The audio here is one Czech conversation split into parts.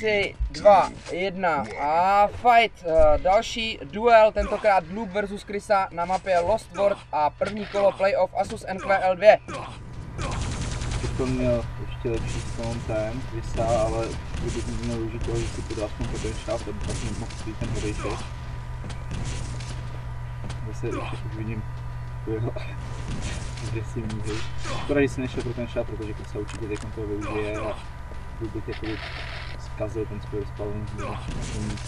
3, 2, 1 a fight. Uh, další duel, tentokrát Loop versus Krisa na mapě Lost World a první kolo playoff Asus NQL 2. Teď měl ještě lepší stone ten, Krisa, ale kdyby měl užít toho, že si podá aspoň po ten šáft, aby pak mohl přijít ten hodejšek. Zase už, už vidím tu jeho agresivní hry. Škoda, že si nešel pro ten šáft, protože Krisa určitě teď toho využije a bych jakoby zkazil ten svůj spawn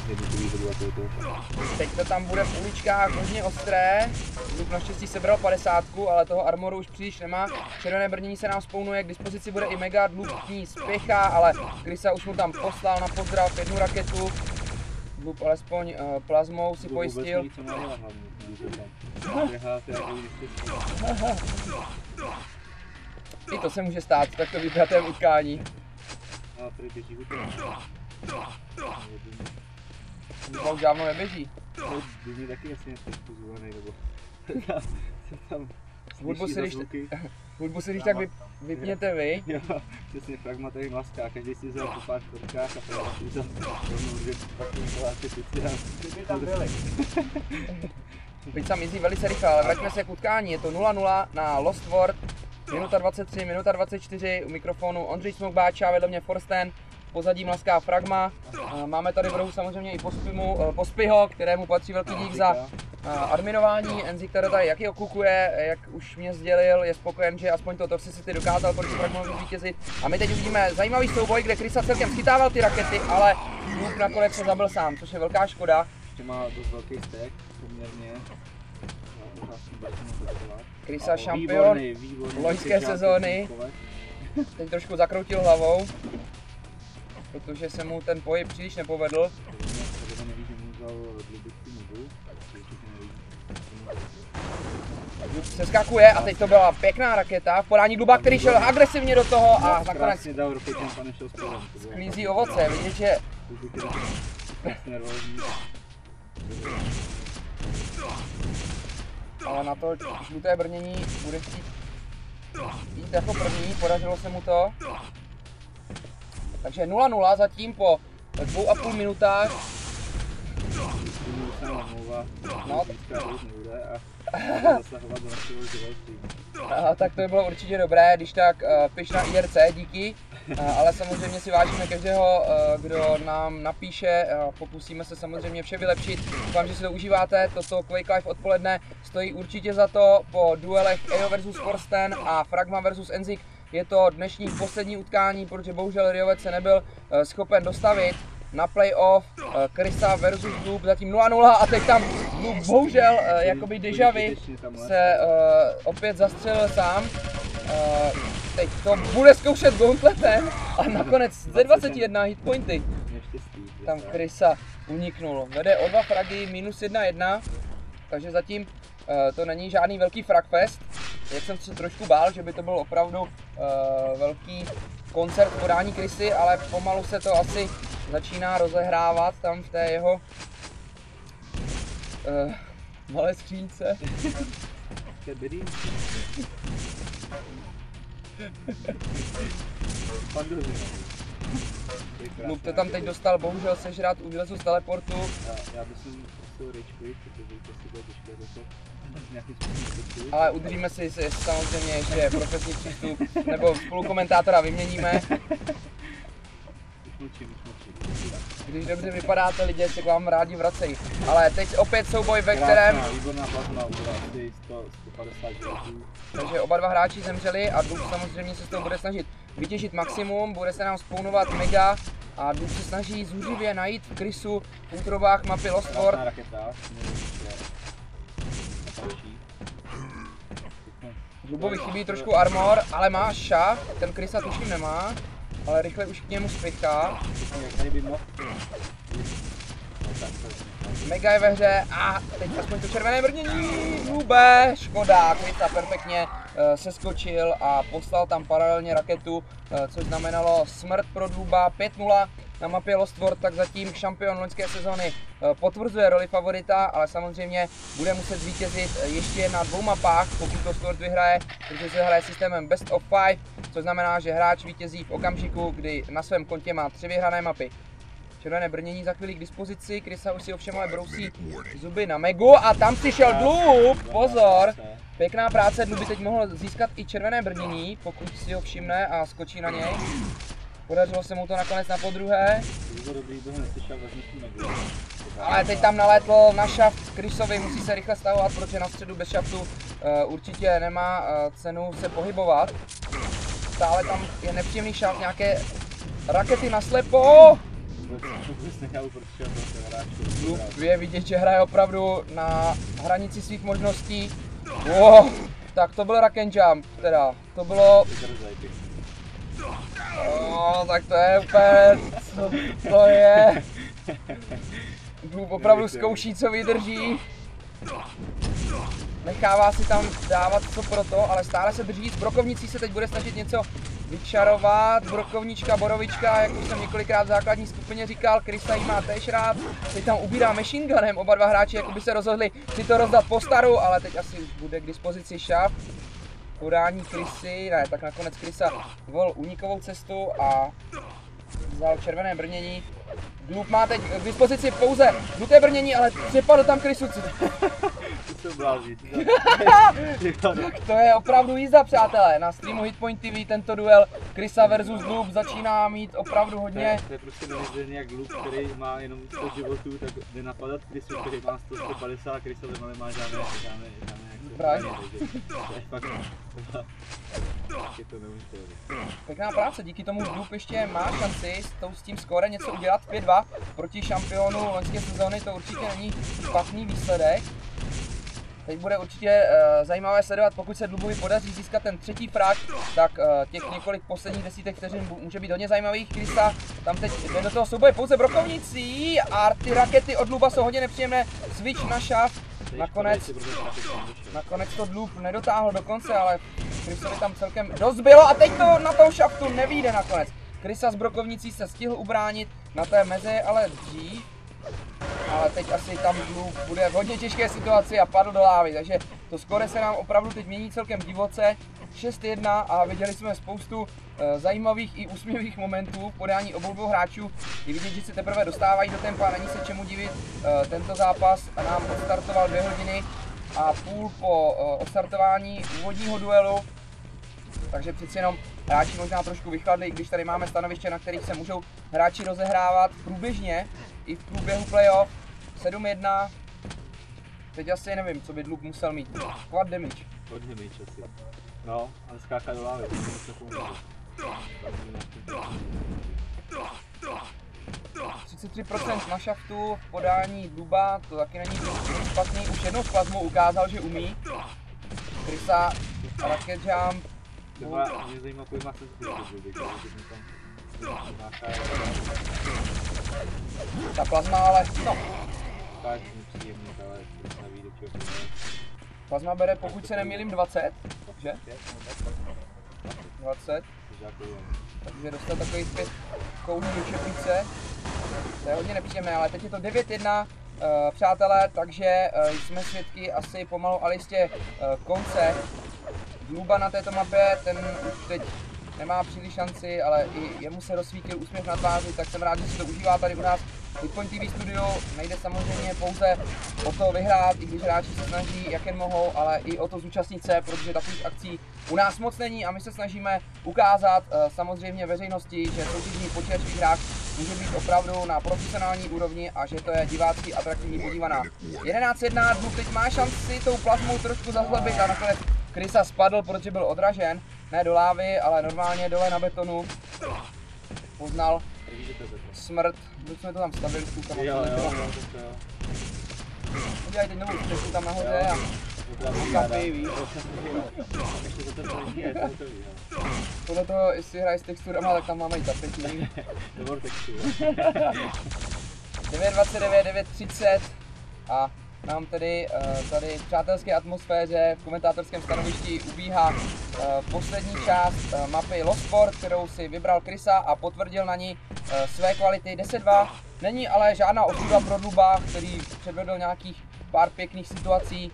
jednotlivý obyvatel toho šáftu. Teď to tam bude v uličkách hodně ostré. Luke naštěstí sebral 50, ale toho armoru už příliš nemá. Červené brnění se nám spounuje, k dispozici bude i Mega, k ní spěchá, ale Krisa už mu tam poslal na pozdrav jednu raketu. Luke alespoň uh, plazmou si pojistil. To to jako. I to se může stát v takto vybratém utkání. A tady běží. Už dávno neběží. Je taky asi trošku zvolený, nebo se tam Hudbu si za když, hudbu si když tak vy, vypněte vy. Jo, přesně fragma tady mlaská, každý si vzal po pár korkách a právě si vzal rovnou dvě takový koláče pici a Kdyby tam byli. Teď tam jezdí velice rychle, ale vraťme se k utkání. Je to 0-0 na Lost World. Minuta 23, minuta 24, u mikrofonu Ondřej Smokbáča, vedle mě Forsten, pozadí Mlaská Fragma. A Máme tady v rohu samozřejmě i Pospimu, eh, Pospyho, kterému patří velký dík za eh, adminování. Enzik tady tady jaký okukuje, jak už mě sdělil, je spokojen, že aspoň to Toxicity dokázal proti Fragmovi zvítězit. A my teď uvidíme zajímavý souboj, kde Krysa celkem schytával ty rakety, ale Luke nakonec se zabil sám, což je velká škoda. ještě má dost velký stack, poměrně. Možná. Krysa šampion. výborný, výborný, loňské sezóny. Teď trošku zakroutil hlavou, protože se mu ten pohyb příliš nepovedl. Luke Seskakuje a teď to byla pěkná raketa v podání Duba, který šel agresivně do toho a nakonec sklízí ovoce. Vidět, že ale na to žluté brnění bude chtít jít jako první, podařilo se mu to. Takže 0-0 zatím po dvou a půl minutách. No. A, tak to by bylo určitě dobré, když tak uh, piš na IRC, díky. Uh, ale samozřejmě si vážíme každého, uh, kdo nám napíše. Uh, pokusíme se samozřejmě vše vylepšit. Doufám, že si to užíváte. Toto Quake Life odpoledne stojí určitě za to. Po duelech EO versus Forsten a Fragma versus Enzik je to dnešní poslední utkání, protože bohužel Riovec se nebyl schopen dostavit na playoff. Krisa versus Loop zatím 0-0 a teď tam Loop bohužel jakoby deja se opět zastřelil sám. Teď to bude zkoušet gauntletem a nakonec ze 21 hitpointy tam Krysa uniknul. Vede o dva fragy, minus 1-1, takže zatím uh, to není žádný velký fragfest. Jak jsem se trošku bál, že by to byl opravdu uh, velký koncert podání Krysy, ale pomalu se to asi začíná rozehrávat tam v té jeho uh, malé skřínce. Pandozina. To tam teď dostal, bohužel sežrat u výlezu z teleportu. Já, já bych prosil rage quit, protože to si bude těžké za to nějakým způsobem řešit. Ale udržíme si si samozřejmě ještě profesní přístup, nebo spolukomentátora vyměníme. Už mlčím. Když dobře vypadáte, lidi se k vám rádi vracejí. Ale teď opět souboj, ve kterém, Krásná, výborná plazma, udělá asi 100, 150 životů. takže oba dva hráči zemřeli a Duke samozřejmě se z toho bude snažit vytěžit maximum, bude se nám spounovat Mega a Duke se snaží zuřivě najít v Krysu v útrobách mapy Lost World. Dubovi chybí trošku armor, ale má šaf, ten Krysa tuším nemá, ale rychle už k němu spěchá. Mega je ve hře a teď aspoň to červené brnění, Lube, škoda, Krysa perfektně uh, seskočil a poslal tam paralelně raketu, uh, což znamenalo smrt pro Dluba 5-0 na mapě Lost World, tak zatím šampion loňské sezóny uh, potvrzuje roli favorita, ale samozřejmě bude muset zvítězit eh, ještě na dvou mapách, pokud Lost World vyhraje, protože se hraje systémem Best of 5, což znamená, že hráč vítězí v okamžiku, kdy na svém kontě má tři vyhrané mapy. Červené brnění za chvíli k dispozici, Krysa už si ovšem ale brousí zuby na Megu a tam přišel Dlub, pozor! Pěkná práce, Dlub by teď mohl získat i červené brnění, pokud si ho všimne a skočí na něj. Podařilo se mu to nakonec na podruhé, ale teď tam nalétl na šaft Krysovi, musí se rychle stahovat, protože na středu bez šaftu uh, určitě nemá uh, cenu se pohybovat. Stále tam je nepříjemný šaft, nějaké rakety na slepo. Je vidět, že hraje opravdu na hranici svých možností. Wow, tak to byl Raken Jump, teda. To bylo, Oh, tak to je úplně, co to je. Klub opravdu zkouší, co vydrží. Nechává si tam dávat co pro to, ale stále se drží. S brokovnicí se teď bude snažit něco vyčarovat. Brokovnička, borovička, jak už jsem několikrát v základní skupině říkal, Krysa jí má též rád. Teď tam ubírá machine gunem, oba dva hráči jako by se rozhodli si to rozdat po staru, ale teď asi bude k dispozici šaft. Podání Krysy, ne, tak nakonec Krysa volil unikovou cestu a vzal červené brnění. Dlup má teď k dispozici pouze žluté brnění, ale přepadl tam Krysu. To- Tak to je opravdu jízda, přátelé. Na streamu Hitpoint TV tento duel Krysa versus Dlup začíná mít opravdu To hodně. je, to je prostě neuvěřitelný, jak Luke, který má jenom 100 životů, tak jde napadat Krysu, který má 100, 150 a Krysa nemá žádné, žádné, žádné, neuvěřitelné. Pěkná práce, díky tomu Dlup ještě má šanci s, tou, s tím skóre něco udělat 5-2 proti šampionu loňské sezóny, to určitě není špatný výsledek. Teď bude určitě uh, zajímavé sledovat, pokud se Dlubovi podaří získat ten třetí frak, tak uh, těch několik posledních desítek vteřin může být hodně zajímavých. Krista tam teď jde do toho souboje pouze brokovnicí a ty rakety od Dluba jsou hodně nepříjemné. Switch na šaft, nakonec, nakonec to Dlub nedotáhl do konce, ale Krysovi tam celkem dost bylo a teď to na tom šaftu nevíde nakonec. Krysa s brokovnicí se stihl ubránit na té meze, ale dřív. Ale teď asi tam bude v hodně těžké situaci a padl do lávy, takže to skore se nám opravdu teď mění celkem divoce. 6-1 a viděli jsme spoustu e, zajímavých i úsměvých momentů podání obou dvou hráčů. Je vidět, že se teprve dostávají do tempa, není se čemu divit. E, tento zápas nám odstartoval dvě hodiny a půl po e, odstartování úvodního duelu. Takže přeci jenom hráči možná trošku vychladli, když tady máme stanoviště, na kterých se můžou hráči rozehrávat průběžně i v průběhu playoff. 7-1. Teď asi nevím, co by Dlub musel mít. Quad damage. Hodně míč asi. No, ale skáká do lávy, se. 33% na šaftu v podání Dluba, to taky není špatný. Už jednou s plazmou ukázal, že umí. Krysa, rocket jump, Třeba mě zajímá, kolik má tam nějaká ta plazma ale, no, neví, do čeho je. plazma bere, pokud se nemýlím, 20, že? Pět, no, tak, 20. takže jako takže dostal takových pět koulí do čepice. To je hodně nepříjemné, ale teď je to 9-1, eh, přátelé, takže eh, jsme svědky asi pomalu ale jistě eh, konce Dluba na této mapě, ten už teď nemá příliš šanci, ale i jemu se rozsvítil úsměv na tváři, tak jsem rád, že si to užívá tady u nás v Hitpoint TV studio. Nejde samozřejmě pouze o to vyhrát, i když hráči se snaží, jak jen mohou, ale i o to zúčastnit se, protože takových akcí u nás moc není a my se snažíme ukázat eh, samozřejmě veřejnosti, že soutěžní počítačový hráč může být opravdu na profesionální úrovni a že to je divácky atraktivní podívaná. 11-1, Dluh teď má šanci tou plazmou trošku zazlebit a nakonec Krysa spadl, protože byl odražen, ne do lávy, ale normálně dole na betonu. Poznal smrt, my jsme to tam stavili s klukama. Jo, jo, jo, to jo. Udělají teď novou střechu tam nahoře a podle toho, jestli hraje s texturama, tak tam máme i tapety. Do Vortexu, jo. 9.29, 9.30 a nám tedy eh, tady v přátelské atmosféře v komentátorském stanovišti ubíhá Eh, poslední část eh, mapy Lost Sport, kterou si vybral Krisa a potvrdil na ní eh, své kvality 10-2. Není ale žádná ostuda pro Duba, který předvedl nějakých pár pěkných situací.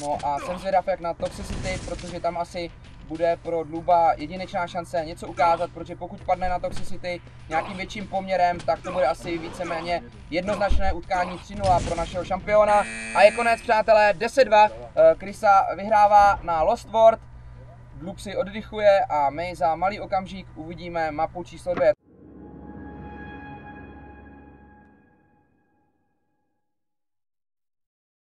No a jsem zvědav jak na Toxicity, protože tam asi bude pro Dluba jedinečná šance něco ukázat, protože pokud padne na Toxicity nějakým větším poměrem, tak to bude asi víceméně jednoznačné utkání 3-0 pro našeho šampiona. A je konec, přátelé, 10-2. Krisa vyhrává na Lost World Luxy oddychuje a my za malý okamžik uvidíme mapu číslo 2.